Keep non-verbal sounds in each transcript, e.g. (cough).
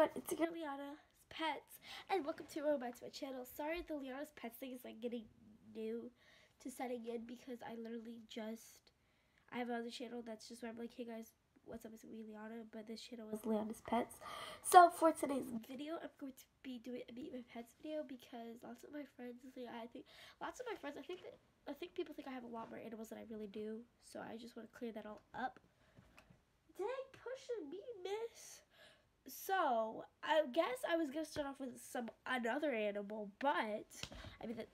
everyone, it's girl Leana's Pets, and welcome to to my channel. Sorry the Leana's Pets thing is like getting new to setting in because I literally just, I have another channel that's just where I'm like, hey guys, what's up, it's me Leana, but this channel is Leana's Pets. So for today's video, I'm going to be doing a Meet My Pets video because lots of my friends think, I think, lots of my friends, I think that, I think people think I have a lot more animals than I really do, so I just want to clear that all up. Dang, pushing me, miss. So, I guess I was to start off with some another animal, but, I mean, that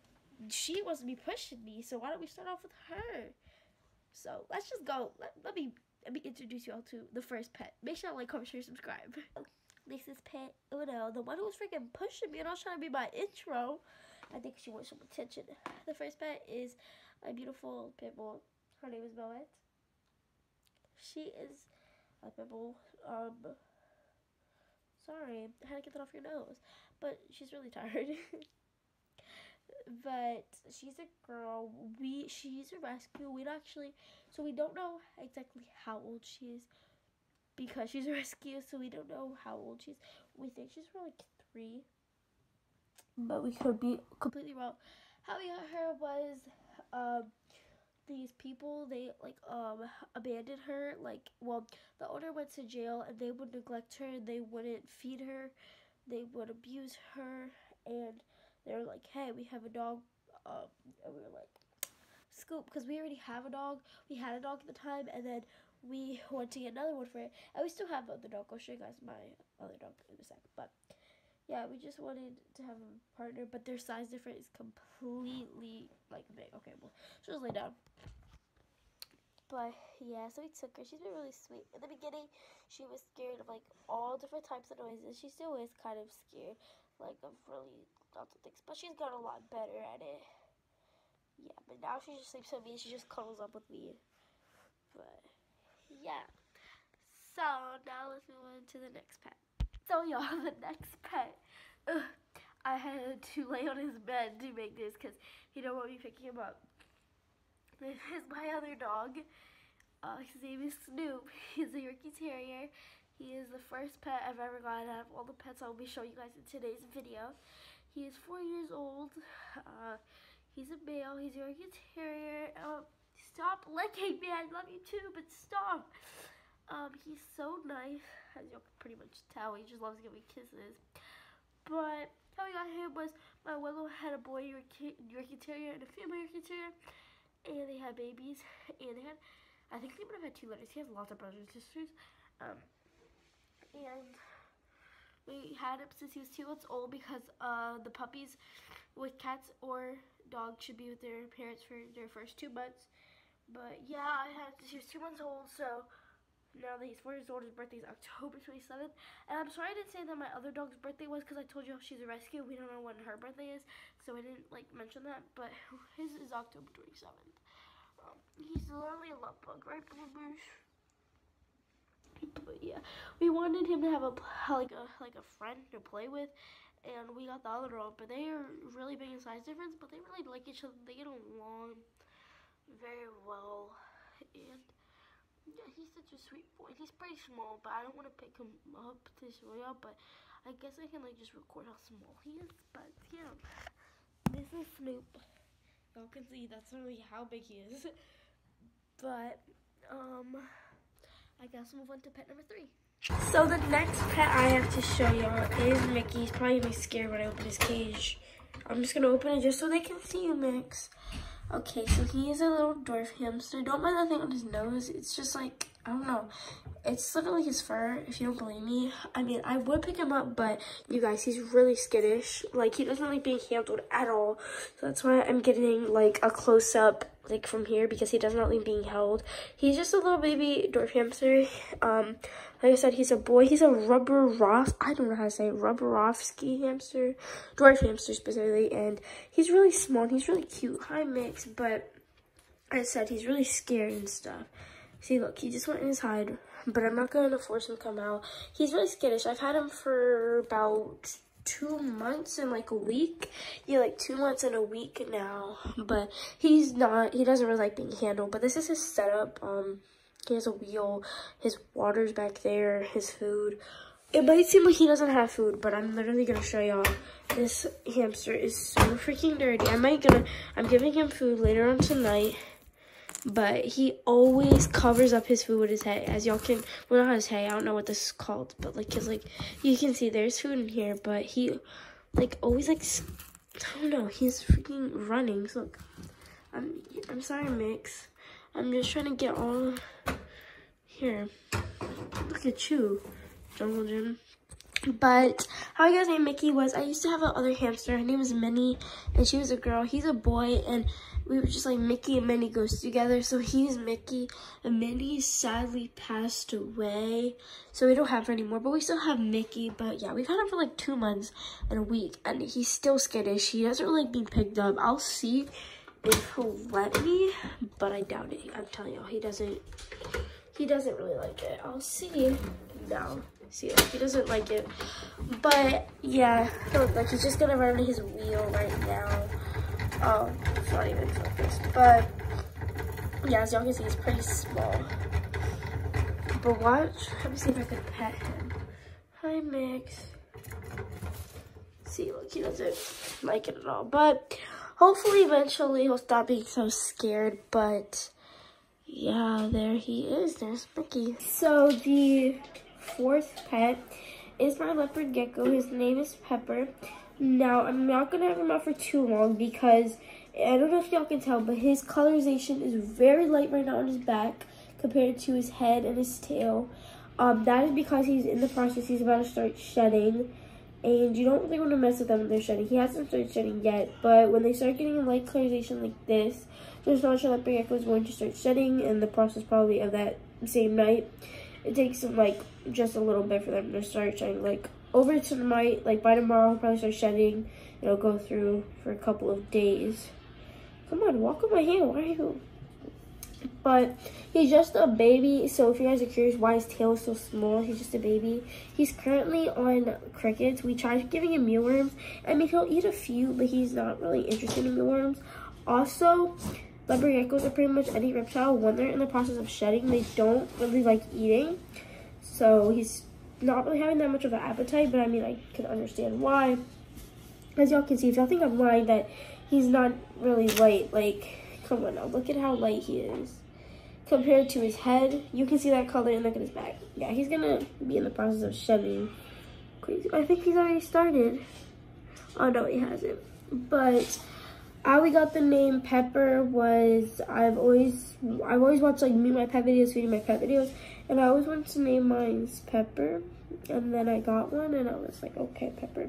she wants to be pushing me, so why don't we start off with her? So, let's just go. Let, let me let me introduce you all to the first pet. Make sure to like, comment, share, subscribe. This is pet Uno, the one who was freaking pushing me and I was trying to be my intro. I think she wants some attention. The first pet is a beautiful pit bull. Her name is Moet. She is a pit bull. Um, Sorry, I had to get that off your nose. But she's really tired. (laughs) but she's a girl. We she's a rescue. We actually so we don't know exactly how old she is because she's a (laughs) rescue. So we don't know how old she's. We think she's for like three, but we could be completely wrong. How we got her was um these people they like um abandoned her like well the owner went to jail and they would neglect her they wouldn't feed her. They would abuse her and they were like hey we have a dog um and we were like scoop because we already have a dog. We had a dog at the time and then we went to get another one for it. And we still have the dog. I'll show you guys my other dog in a sec but yeah, we just wanted to have a partner, but their size difference is completely like big. Okay, well, she'll just lay down. But yeah, so we took her. She's been really sweet. In the beginning, she was scared of like all different types of noises. She still is kind of scared, like of really lots of things. But she's got a lot better at it. Yeah, but now she just sleeps with me. She just cuddles up with me. But yeah. So now let's move on to the next pet. So y'all, (laughs) the next pet. Ugh, I had to lay on his bed to make this because he don't want me picking him up. This is my other dog. Uh, his name is Snoop. He's a Yorkie Terrier. He is the first pet I've ever gotten out of all the pets I'll be showing you guys in today's video. He is four years old. Uh, he's a male. He's a Yorkie Terrier. Uh, stop licking me. I love you too, but stop. Um, he's so nice. As you can pretty much tell, he just loves giving kisses. But how we got him was my Willow had a boy Yorkie, Yorkie Terrier and a female Yorkie Terrier and they had babies, and they had, I think they would have had two litters. He has lots of brothers and sisters, um, and we had him since he was two months old because uh, the puppies with cats or dogs should be with their parents for their first two months. But yeah, I had since he was two months old, so now that he's four years old, his birthday is October 27th. And I'm sorry I didn't say that my other dog's birthday was because I told you she's a rescue. We don't know when her birthday is, so I didn't like mention that. But (laughs) his is October 27th. Um, he's literally a love bug, right, Bloomers? But yeah, we wanted him to have a like a like a friend to play with, and we got the other dog. But they are really big in size difference, but they really like each other. They get along very well, and yeah, he's such a sweet boy. He's pretty small, but I don't want to pick him up to show y'all, But I guess I can like just record how small he is. But yeah, this is Snoop. Y'all can see that's really how big he is. (laughs) But um, I guess we'll move on to pet number three. So the next pet I have to show y'all is Mickey. He's probably gonna be scared when I open his cage. I'm just gonna open it just so they can see you, Mix. Okay, so he is a little dwarf hamster. Don't mind the thing on his nose. It's just like, I don't know. It's literally his fur, if you don't believe me. I mean, I would pick him up, but you guys, he's really skittish. Like, he doesn't like being handled at all. So that's why I'm getting, like, a close-up like from here because he does not like being held. He's just a little baby dwarf hamster. Um, like I said, he's a boy. He's a rubber ross. I don't know how to say it. Roborovski hamster, dwarf hamster specifically, and he's really small. he's really cute. Hi mix, but like I said he's really scared and stuff. See, look, he just went in his hide, but I'm not going to force him to come out. He's really skittish. I've had him for about two months and like a week. Yeah, like two months and a week now. But he's not, he doesn't really like being handled. But this is his setup. Um, He has a wheel, his water's back there, his food. it might seem like he doesn't have food, but I'm literally gonna show y'all. This hamster is so freaking dirty. I might gonna, I'm giving him food later on tonight, but he always covers up his food with his hay. As y'all can, well not his hay, I don't know what this is called, but like, cause like, you can see there's food in here, but he, like, always like, I don't know, he's freaking running. So look, I'm, I'm sorry, Mix. I'm just trying to get all, here, look at you. Jungle Gym. But how I got named Mickey was I used to have another hamster. Her name was Minnie, and she was a girl. He's a boy, and we were just like Mickey and Minnie goes together. So he's Mickey, and Minnie sadly passed away, so we don't have her anymore. But we still have Mickey. But yeah, we've had him for like two months and a week, and he's still skittish. He doesn't like being picked up. I'll see if he'll let me, but I doubt it. I'm telling y'all, he doesn't. He doesn't really like it. I'll see now. See, he doesn't like it. But, yeah, like, he's just gonna run his wheel right now. Um, oh, it's not even focused. But, yeah, as y'all can see, he's pretty small. But watch, let me see if I can pet him. Hi, Mix. See, look, he doesn't like it at all. But, hopefully, eventually, he'll stop being so scared. But, yeah, there he is. There's Mickey. So, the fourth pet is my leopard gecko. His name is Pepper. Now, I'm not going to have him out for too long because I don't know if y'all can tell, but his colorization is very light right now on his back compared to his head and his tail. Um, that is because he's in the process. He's about to start shedding. And you don't really want to mess with them when they're shedding. He hasn't started shedding yet, but when they start getting a light colorization like this, just know your leopard gecko is going to start shedding, and the process probably of that same night it takes like just a little bit for them to start shedding. Like over tonight, like by tomorrow, he'll probably start shedding. It'll go through for a couple of days. Come on, walk on my hand. Why are you? But he's just a baby. So if you guys are curious why his tail is so small, he's just a baby. He's currently on crickets. We tried giving him mealworms. I mean, he'll eat a few, but he's not really interested in mealworms. Also, Geckos are pretty much any reptile. When they're in the process of shedding, they don't really like eating. So he's not really having that much of an appetite, but I mean, I can understand why. As y'all can see, if y'all think I'm lying that he's not really light, like, come on now, look at how light he is. Compared to his head, you can see that color and look at his back. Yeah, he's gonna be in the process of shedding. Crazy. I think he's already started. Oh no, he hasn't. But how we got the name Pepper was I've always I've always watched like me my pet videos, feeding my pet videos, and I always wanted to name mine Pepper, and then I got one and I was like, okay, Pepper.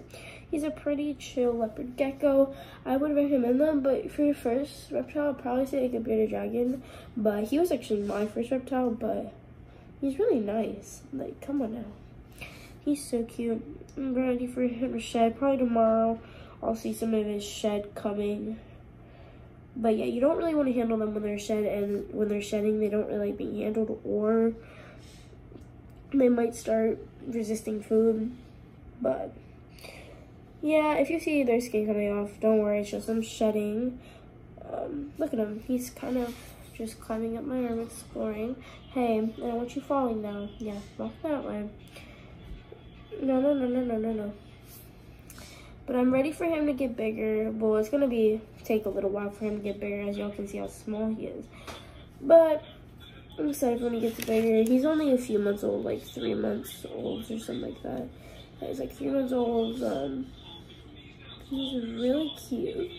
He's a pretty chill leopard gecko. I would recommend them, but for your first reptile, I'd probably say like a bearded dragon. But he was actually my first reptile, but he's really nice. Like, come on now. He's so cute. I'm ready for him to shed. Probably tomorrow I'll see some of his shed coming. But yeah, you don't really want to handle them when they're shed and when they're shedding, they don't really being handled or they might start resisting food. But yeah, if you see their skin coming off, don't worry, it's just them shedding. Um, look at him, he's kind of just climbing up my arm, exploring. Hey, I don't want you falling now. Yeah, walk that way. No, no, no, no, no, no, no. But I'm ready for him to get bigger. Well, it's going to be take a little while for him to get bigger, as y'all can see how small he is. But I'm excited when he gets bigger. He's only a few months old, like three months old or something like that. He's like three months old. Um, he's really cute.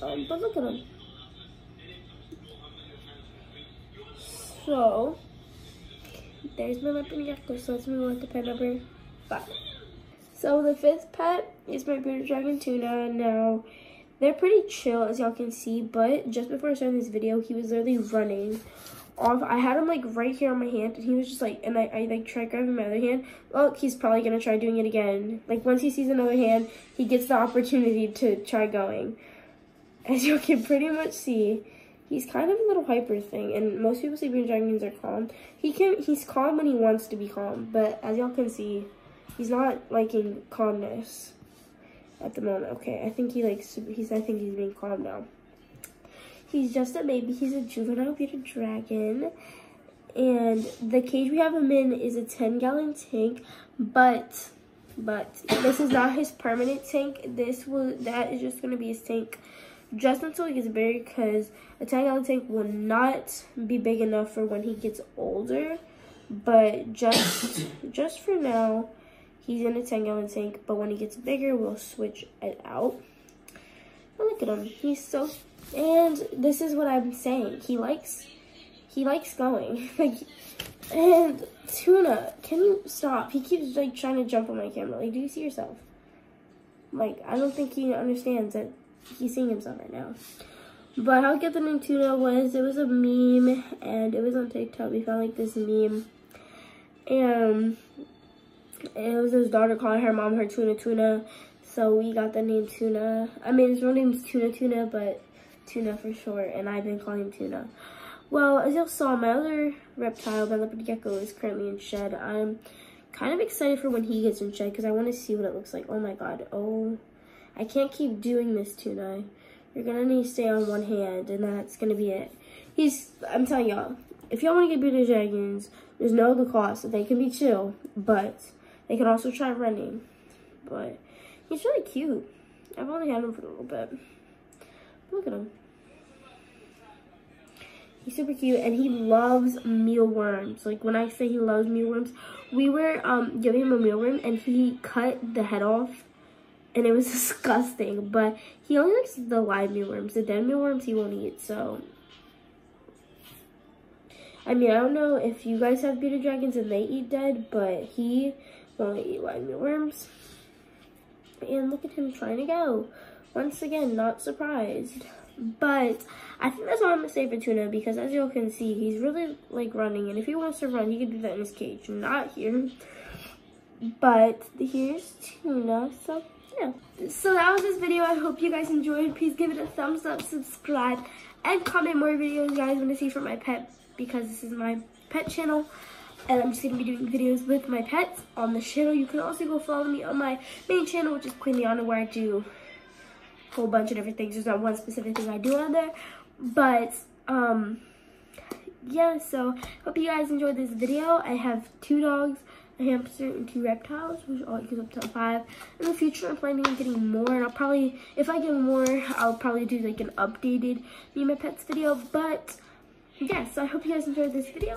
Um, but look at him. So, there's my leopard gecko. So let's move on to pet number five. So the fifth pet is my bearded dragon tuna. Now, they're pretty chill as y'all can see, but just before I started this video, he was literally running off. I had him like right here on my hand, and he was just like, and I, I like tried grabbing my other hand. Well, he's probably gonna try doing it again. Like once he sees another hand, he gets the opportunity to try going. As you can pretty much see, he's kind of a little hyper thing, and most people say dragons are calm. He can, he's calm when he wants to be calm, but as y'all can see, he's not liking calmness at the moment. Okay, I think he likes. He's. I think he's being calm now. He's just a baby. He's a juvenile bearded dragon. and the cage we have him in is a 10 gallon tank, but but this is not his permanent tank. This will that is just gonna be his tank just until he gets bigger because a 10 gallon tank will not be big enough for when he gets older. But just (coughs) just for now, he's in a 10 gallon tank. But when he gets bigger, we'll switch it out. look at him. He's so and this is what I'm saying. He likes he likes going. (laughs) like and Tuna, can you stop? He keeps like trying to jump on my camera. Like, do you see yourself? Like, I don't think he understands that he's seeing himself right now. But how I get the name Tuna was it was a meme and it was on TikTok. We found like this meme. And it was his daughter calling her mom her Tuna Tuna. So we got the name Tuna. I mean his real name is Tuna Tuna, but Tuna for short, and I've been calling him Tuna. Well, as y'all saw, my other reptile, my leopard gecko, is currently in shed. I'm kind of excited for when he gets in shed because I want to see what it looks like. Oh my god. Oh, I can't keep doing this, Tuna. You're to need to stay on one hand, and that's to be it. He's, I'm telling y'all, if y'all want to get bearded dragons, there's no the cost. They can be chill, but they can also try running. But he's really cute. I've only had him for a little bit. Look at him. He's super cute and he loves mealworms. Like when I say he loves mealworms, we were um, giving him a mealworm and he cut the head off and it was (laughs) disgusting. But he only likes the live mealworms. The dead mealworms he won't eat. So, I mean, I don't know if you guys have bearded dragons and they eat dead, but he won't eat live mealworms. And look at him trying to go. Once again, not surprised. But I think that's all I'm going to say for Tuna because as you all can see, he's really like running. And if he wants to run, he can do that in his cage, not here. But here's Tuna. So yeah. So that was this video. I hope you guys enjoyed. Please give it a thumbs up, subscribe, and comment more videos you guys want to see from my pet because this is my pet channel. And I'm just going to be doing videos with my pets on the channel. You can also go follow me on my main channel, which is Queen Leana, where I do a whole bunch of different things. There's not one specific thing I do on there. But, um, yeah, so hope you guys enjoyed this video. I have two dogs, a hamster, and two reptiles, which all goes up to five. In the future, I'm planning on getting more, and I'll probably, if I get more, I'll probably do like an updated Me and My Pets video. But, yeah, so I hope you guys enjoyed this video.